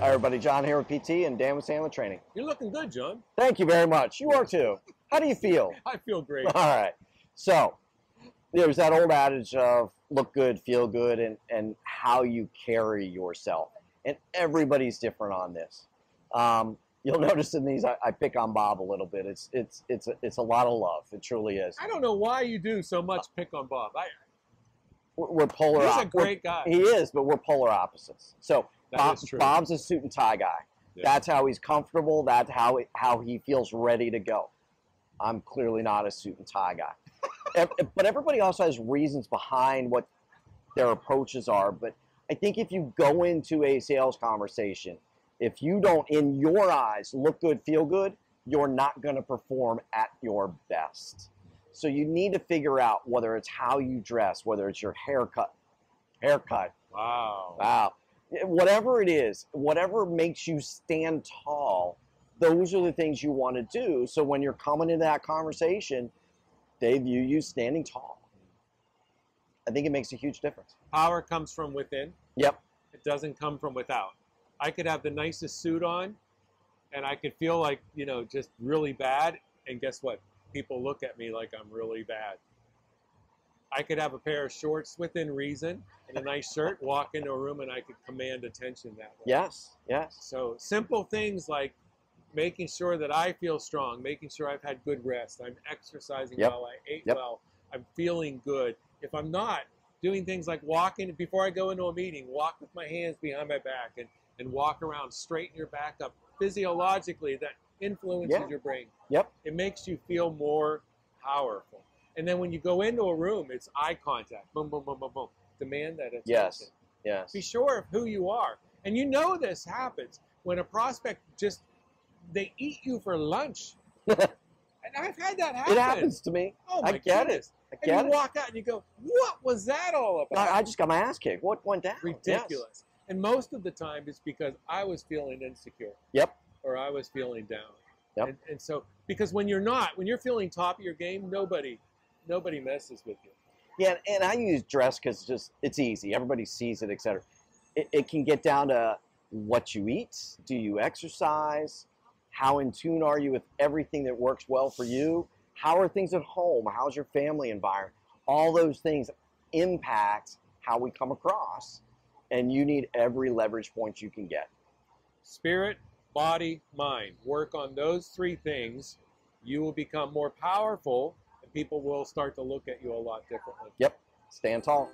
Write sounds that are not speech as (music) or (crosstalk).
Hi, everybody. John here with PT and Dan with Sandler Training. You're looking good, John. Thank you very much. You are too. How do you feel? (laughs) I feel great. All right. So, there's that old adage of look good, feel good, and, and how you carry yourself. And everybody's different on this. Um, you'll (laughs) notice in these, I, I, pick on Bob a little bit. It's it's it's a, it's a lot of love. It truly is. I don't know why you do so much pick on Bob. I, we're, polar. He's a great guy. He is, but we're polar opposites. So Bob, Bob's a suit and tie guy. Yeah. That's how he's comfortable. That's how he, how he feels ready to go. I'm clearly not a suit and tie guy. (laughs) but everybody also has reasons behind what their approaches are. But I think if you go into a sales conversation, if you don't, in your eyes, look good, feel good, you're not going to perform at your best. So you need to figure out whether it's how you dress, whether it's your haircut, haircut. Wow. Wow whatever it is, whatever makes you stand tall, those are the things you want to do. So when you're coming into that conversation, they view you standing tall. I think it makes a huge difference. Power comes from within. Yep. It doesn't come from without. I could have the nicest suit on and I could feel like, you know, just really bad. And guess what? People look at me like I'm really bad. I could have a pair of shorts within reason and a nice shirt, walk into a room, and I could command attention that way. Yes, yes. So simple things like making sure that I feel strong, making sure I've had good rest, I'm exercising yep. well, I ate yep. well, I'm feeling good. If I'm not, doing things like walking before I go into a meeting, walk with my hands behind my back and, and walk around, straighten your back up. Physiologically, that influences your brain. Yep. It makes you feel more powerful. And then when you go into a room, it's eye contact. Boom, boom, boom, boom, boom. Demand that attention. Yes. Yes. Be sure of who you are. And you know this happens when a prospect just they eat you for lunch. (laughs) and I've had that happen. It happens to me. Oh my I get goodness. it. I get and you it. walk out and you go, "What was that all about?" I, I just got my ass kicked. What went down? Ridiculous. Yes. And most of the time, it's because I was feeling insecure. Yep. Or I was feeling down. Yep. And, and so, because when you're not, when you're feeling top of your game, nobody nobody messes with you. Yeah, and I use dress because just it's easy. Everybody sees it, etc. It, it can get down to what you eat. Do you exercise? How in tune are you with everything that works well for you? How are things at home? How's your family environment? All those things impact how we come across, and you need every leverage point you can get. Spirit, body, mind. Work on those three things. You will become more powerful people will start to look at you a lot differently. Yep. Stand tall.